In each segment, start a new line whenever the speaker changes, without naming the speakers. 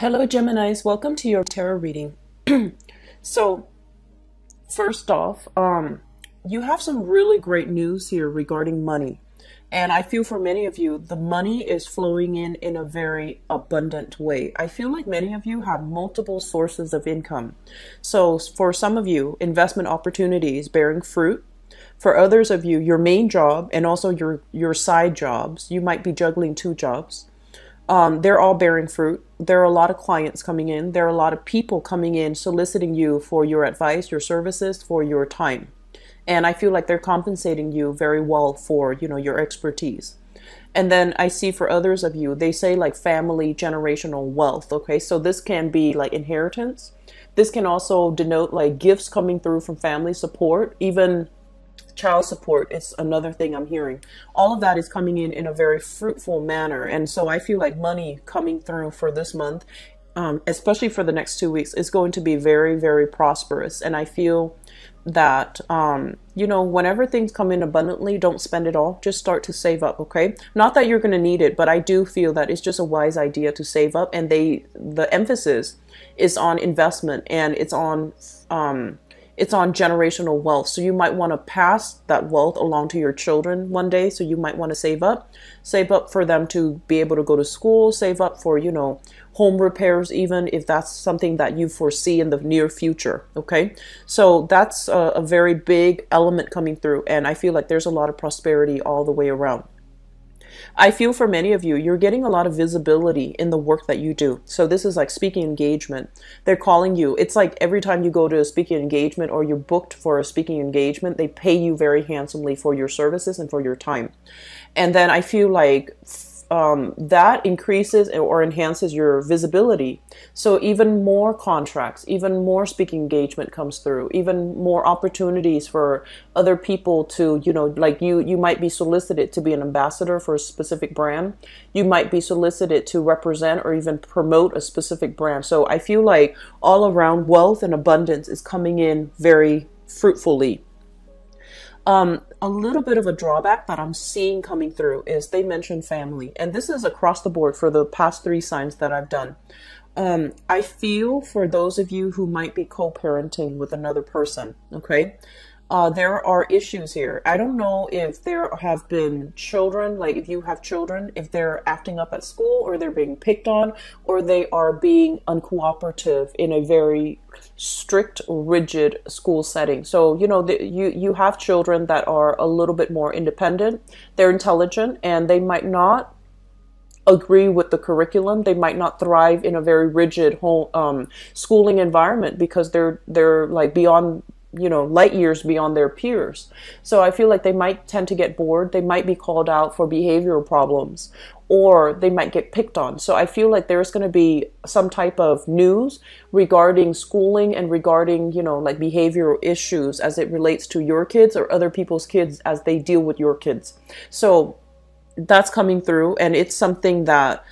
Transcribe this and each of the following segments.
Hello, Geminis. Welcome to your tarot reading. so, first off, um, you have some really great news here regarding money. And I feel for many of you, the money is flowing in in a very abundant way. I feel like many of you have multiple sources of income. So, for some of you, investment opportunities bearing fruit. For others of you, your main job and also your, your side jobs, you might be juggling two jobs um, they're all bearing fruit. There are a lot of clients coming in. There are a lot of people coming in soliciting you for your advice, your services, for your time. And I feel like they're compensating you very well for, you know, your expertise. And then I see for others of you, they say like family generational wealth. Okay. So this can be like inheritance. This can also denote like gifts coming through from family support, even child support is another thing I'm hearing. All of that is coming in in a very fruitful manner. And so I feel like money coming through for this month, um, especially for the next two weeks, is going to be very, very prosperous. And I feel that, um, you know, whenever things come in abundantly, don't spend it all. Just start to save up, okay? Not that you're going to need it, but I do feel that it's just a wise idea to save up. And they, the emphasis is on investment and it's on, um, it's on generational wealth. So you might want to pass that wealth along to your children one day. So you might want to save up, save up for them to be able to go to school, save up for, you know, home repairs, even if that's something that you foresee in the near future. Okay. So that's a, a very big element coming through. And I feel like there's a lot of prosperity all the way around. I feel for many of you, you're getting a lot of visibility in the work that you do. So this is like speaking engagement. They're calling you. It's like every time you go to a speaking engagement or you're booked for a speaking engagement, they pay you very handsomely for your services and for your time. And then I feel like um, that increases or enhances your visibility. So even more contracts, even more speaking engagement comes through, even more opportunities for other people to, you know, like you, you might be solicited to be an ambassador for a specific brand. You might be solicited to represent or even promote a specific brand. So I feel like all around wealth and abundance is coming in very fruitfully um, a little bit of a drawback that I'm seeing coming through is they mention family, and this is across the board for the past three signs that I've done. Um, I feel for those of you who might be co-parenting with another person, okay, uh, there are issues here. I don't know if there have been children, like if you have children, if they're acting up at school or they're being picked on or they are being uncooperative in a very strict, rigid school setting. So, you know, the, you, you have children that are a little bit more independent, they're intelligent, and they might not agree with the curriculum. They might not thrive in a very rigid home um, schooling environment because they're they're like beyond you know light years beyond their peers. So i feel like they might tend to get bored. They might be called out for behavioral problems or they might get picked on. So i feel like there's going to be some type of news regarding schooling and regarding you know like behavioral issues as it relates to your kids or other people's kids as they deal with your kids. So that's coming through and it's something that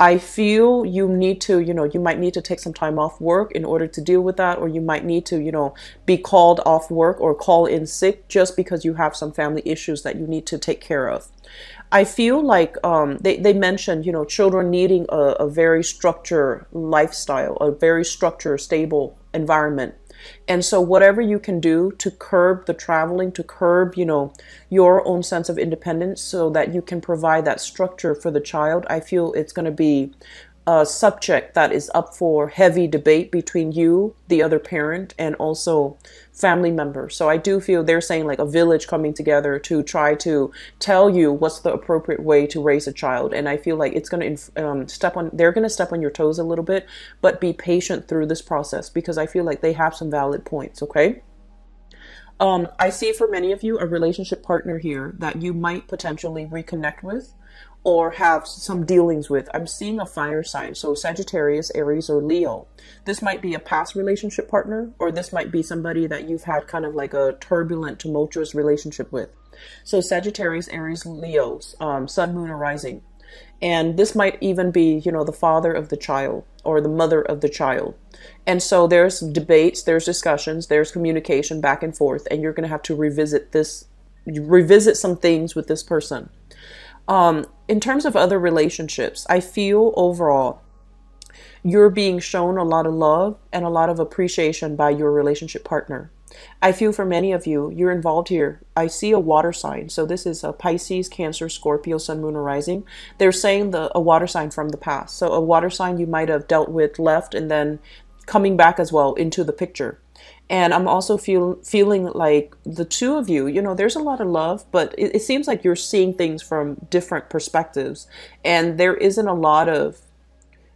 I feel you need to, you know, you might need to take some time off work in order to deal with that, or you might need to, you know, be called off work or call in sick just because you have some family issues that you need to take care of. I feel like um, they, they mentioned, you know, children needing a, a very structured lifestyle, a very structured, stable environment and so whatever you can do to curb the traveling, to curb, you know, your own sense of independence so that you can provide that structure for the child, I feel it's going to be a subject that is up for heavy debate between you, the other parent, and also family members. So I do feel they're saying like a village coming together to try to tell you what's the appropriate way to raise a child. And I feel like it's going to um, step on, they're going to step on your toes a little bit, but be patient through this process because I feel like they have some valid points. Okay. Um, I see for many of you a relationship partner here that you might potentially reconnect with or have some dealings with. I'm seeing a fire sign, so Sagittarius, Aries, or Leo. This might be a past relationship partner, or this might be somebody that you've had kind of like a turbulent, tumultuous relationship with. So Sagittarius, Aries, Leos, um, Sun, Moon, or Rising. And this might even be, you know, the father of the child or the mother of the child. And so there's debates, there's discussions, there's communication back and forth, and you're going to have to revisit this, revisit some things with this person. Um, in terms of other relationships, I feel overall you're being shown a lot of love and a lot of appreciation by your relationship partner. I feel for many of you, you're involved here. I see a water sign. So this is a Pisces, Cancer, Scorpio, Sun, Moon, or Rising. They're saying the a water sign from the past. So a water sign you might have dealt with left and then coming back as well into the picture. And I'm also feel, feeling like the two of you, you know, there's a lot of love, but it, it seems like you're seeing things from different perspectives. And there isn't a lot of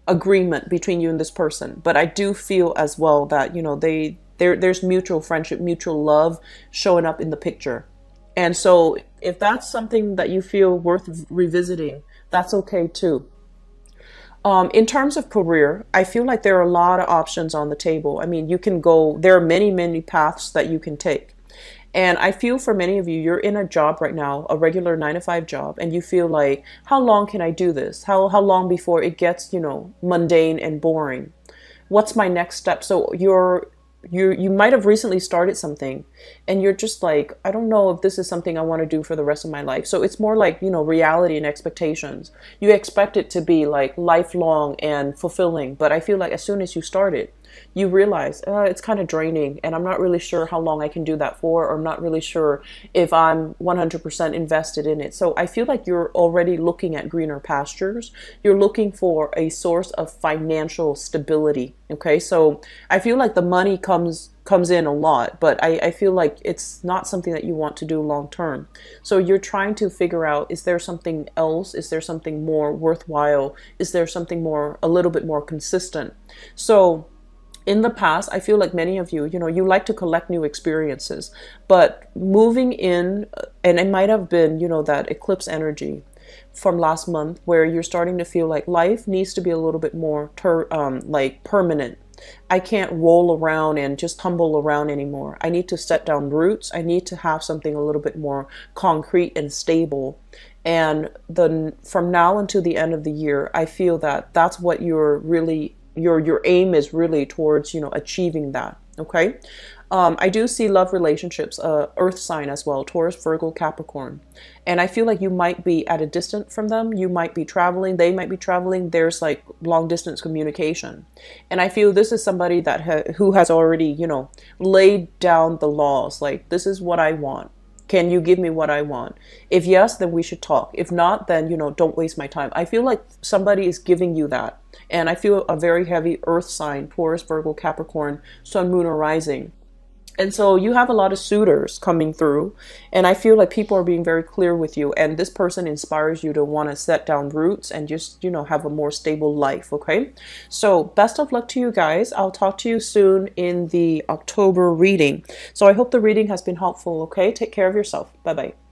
agreement between you and this person. But I do feel as well that, you know, they there there's mutual friendship, mutual love showing up in the picture. And so if that's something that you feel worth revisiting, that's okay too. Um, in terms of career, I feel like there are a lot of options on the table. I mean, you can go, there are many, many paths that you can take. And I feel for many of you, you're in a job right now, a regular nine to five job, and you feel like, how long can I do this? How, how long before it gets, you know, mundane and boring? What's my next step? So you're you you might have recently started something and you're just like i don't know if this is something i want to do for the rest of my life. So it's more like you know reality and expectations. You expect it to be like lifelong and fulfilling but i feel like as soon as you start it you realize uh, it's kind of draining and I'm not really sure how long I can do that for, or I'm not really sure if I'm 100% invested in it. So I feel like you're already looking at greener pastures. You're looking for a source of financial stability. Okay, so I feel like the money comes comes in a lot, but I, I feel like it's not something that you want to do long term. So you're trying to figure out is there something else? Is there something more worthwhile? Is there something more, a little bit more consistent? So in the past, I feel like many of you, you know, you like to collect new experiences, but moving in, uh, and it might have been, you know, that eclipse energy from last month where you're starting to feel like life needs to be a little bit more ter- um, like permanent. I can't roll around and just tumble around anymore. I need to set down roots. I need to have something a little bit more concrete and stable. And then from now until the end of the year, I feel that that's what you're really your your aim is really towards you know achieving that okay um, I do see love relationships, uh, earth sign as well, Taurus, Virgo, Capricorn. And I feel like you might be at a distance from them. You might be traveling. They might be traveling. There's like long distance communication. And I feel this is somebody that ha- who has already, you know, laid down the laws. Like, this is what I want. Can you give me what I want? If yes, then we should talk. If not, then, you know, don't waste my time. I feel like somebody is giving you that. And I feel a very heavy earth sign, Taurus, Virgo, Capricorn, Sun, Moon, or Rising. And so you have a lot of suitors coming through, and I feel like people are being very clear with you, and this person inspires you to want to set down roots and just, you know, have a more stable life, okay? So, best of luck to you guys. I'll talk to you soon in the October reading. So, I hope the reading has been helpful, okay? Take care of yourself. Bye bye.